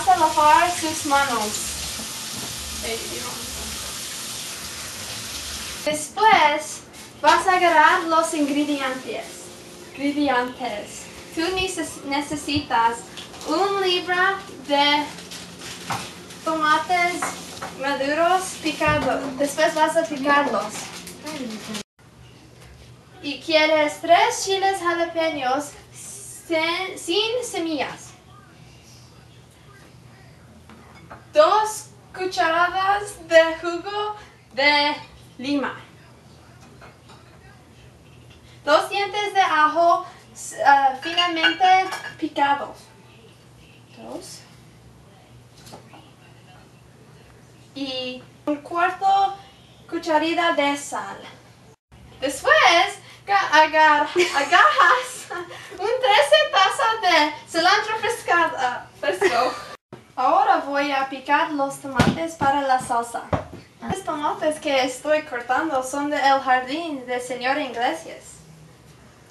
vas a lavar sus manos. Después vas a agarrar los ingredientes. Ingredientes. Tú neces- necesitas un libra de tomates maduros picados. Después vas a picarlos. Y quieres tres chiles jalapeños sin semillas. Dos cucharadas de jugo de lima. Dos dientes de ajo ah, finamente picados. Dos. Y un cuarto cucharada de sal. Después ga- agar- agarras un 13 tazas de cilantro frescada- fresco. Ahora voy a picar los tomates para la salsa. Los tomates que estoy cortando son del jardín del señor Iglesias.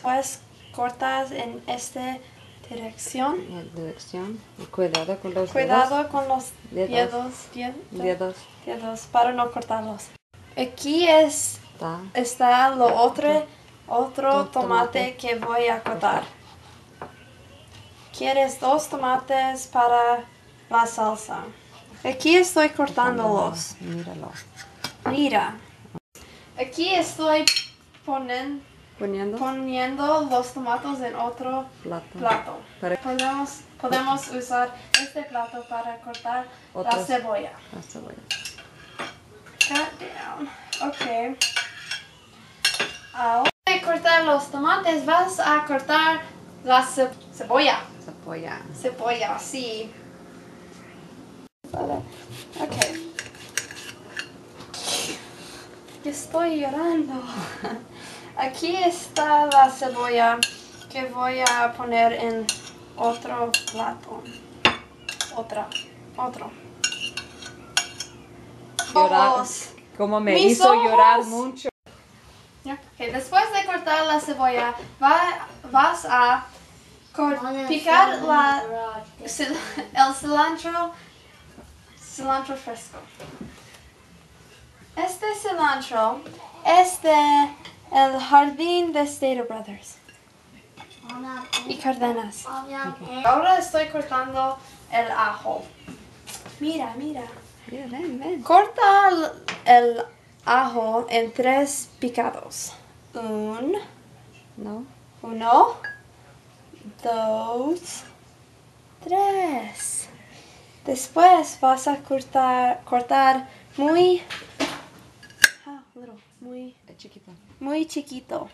Pues cortas en esta dirección. Dirección. Cuidado con los Cuidado con los Dedos. dedos, dedos, dedos. dedos para no cortarlos. Aquí es, Está. está lo otro, otro tomate tomate. que voy a cortar. ¿Quieres dos tomates para la salsa? Aquí estoy cortándolos. Míralo. Mira. Aquí estoy ponen- Poniendo poniendo los tomates en otro plato. plato. Podemos, podemos usar este plato para cortar la cebolla. la cebolla. Cut down. Ok. Ahora de cortar los tomates, vas a cortar la ce- cebolla. Cebolla. Cebolla, sí. Vale. Ok. Estoy llorando. Aquí está la cebolla que voy a poner en otro plato. Otra. Otro. Llorar. Como me Mis hizo llorar mucho. Después de cortar la cebolla, va- vas a picar la, el cilantro, cilantro fresco. Este cilantro es de el jardín de Stater Brothers y Cardenas. Ahora estoy cortando el ajo. Mira, mira. Mira, ven, ven. Corta el, el ajo en tres picados. Un, No. uno, dos, tres. Después vas a cortar, cortar muy, ah, little, muy, Es chiquito. muy chiquito.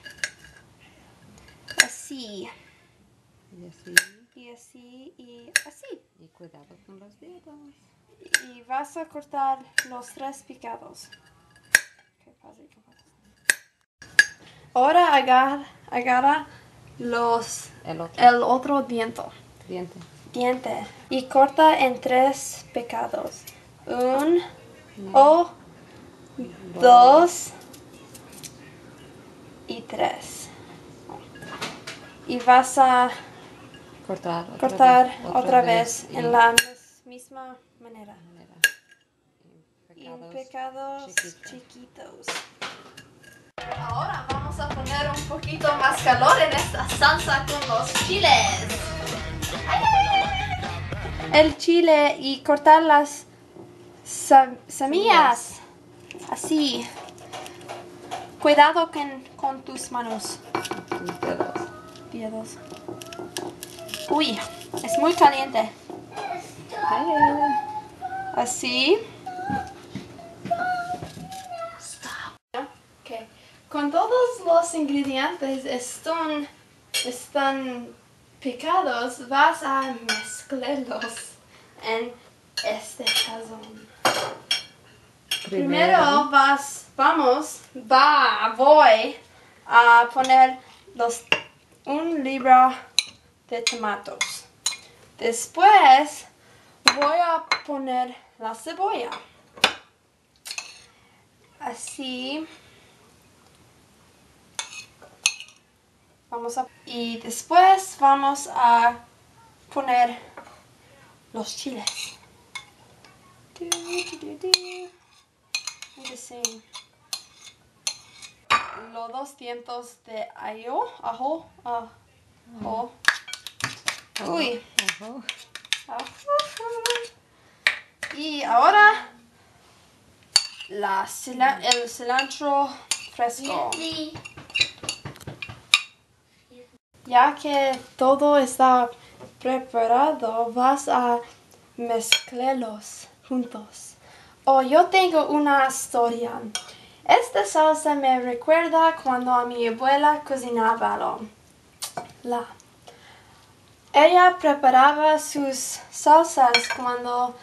Así, Y así. y así, y así. Y cuidado con los dedos. Y vas a cortar los tres picados. Ahora agarra, agarra los, El otro el otro diente, diente. diente y corta en tres picados. Un o dos y tres. Y vas a Cortar. otra cortar vez, otra vez y en la mis- misma manera. manera. Y Pecados. pecados chiquitos. chiquitos. Ahora vamos a poner un poquito más calor en esta salsa con los chiles. El chile y cortar las semillas. Así. Cuidado con, con tus manos. Tus dedos. Dedos. Uy, es muy caliente. Así. Con todos los ingredientes están, están picados, vas a mezclarlos en este tazón. Primero vas, vamos, va, voy a poner los un libra de tomatos. Después voy a poner la cebolla. Así. Vamos a y después vamos a poner los chiles. Do. Let me see. Los 200 de ajo, ajo, ah, ajo. Uy. Ojo. Y ahora la cila- el cilantro fresco. Ya que todo está preparado, vas a mezclarlos juntos. Oh, yo tengo una historia. Esta salsa me recuerda cuando a mi abuela cocinaba. lo- La. Ella preparaba sus salsas cuando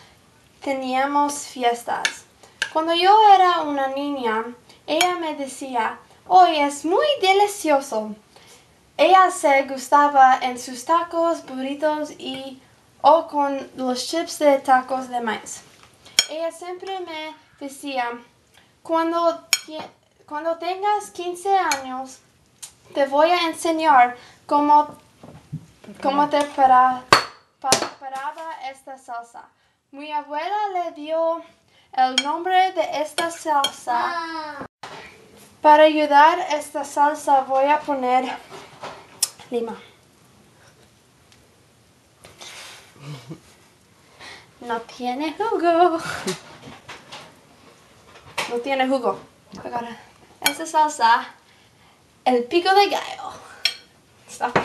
teníamos fiestas. Cuando yo era una niña, ella me decía, hoy es muy delicioso. Ella se gustaba en sus tacos, burritos y o con los chips de tacos de maíz. Ella siempre me decía, cuando, cuando tengas 15 años, te voy a enseñar cómo cómo te para- pa- preparaba esta salsa. Mi abuela le dio el nombre de esta salsa. Para ayudar esta salsa voy a poner lima. No tiene jugo. No tiene jugo. Ahora, esta salsa, el pico de gallo. Stop.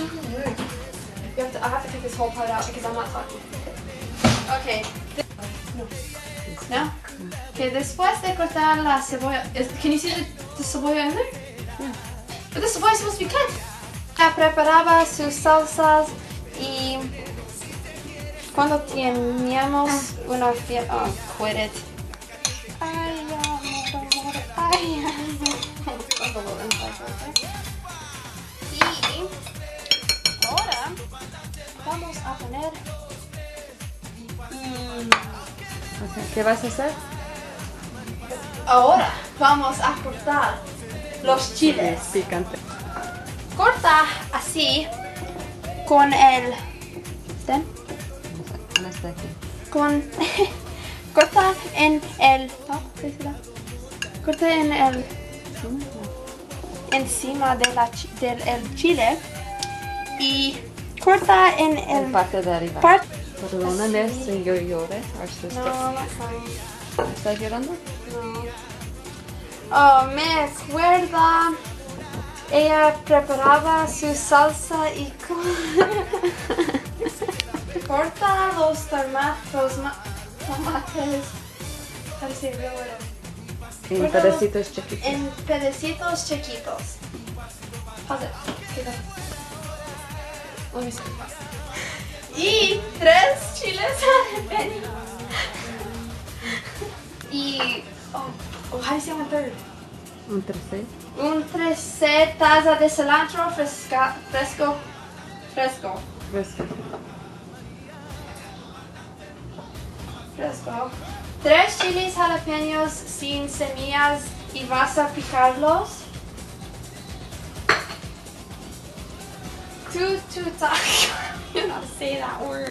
You have to, I have to take this whole part out because I'm not talking. Okay. No. No? Okay, después de cortar la cebolla, is, can you see the, the cebolla in there? But the cebolla is supposed to be cut. Ya preparaba sus salsas y cuando teníamos una fiesta, oh, quit it. ¿Qué vas a hacer? Ahora vamos a cortar los chiles. Picante. Corta así con el ¿ven? Con corta en el corta en el encima de la del el chile y corta en el En parte de arriba. Perdóname si yo sister. no, that's fine. ¿Estás llorando? No. Oh, me acuerda. Ella preparaba su salsa y co- corta los tomatos, ma- tomates. Word? En Corta pedacitos chiquitos. En pedacitos chiquitos. Pause Y tres chiles jalapeños. y. Oh, oh, how do you say one third? Un trocito. Un tres taza de cilantro fresca, fresco. Fresco. Fresco. Fresco. Tres chiles jalapeños sin semillas y vas a picarlos. Two, two tacos. you know how to say that word.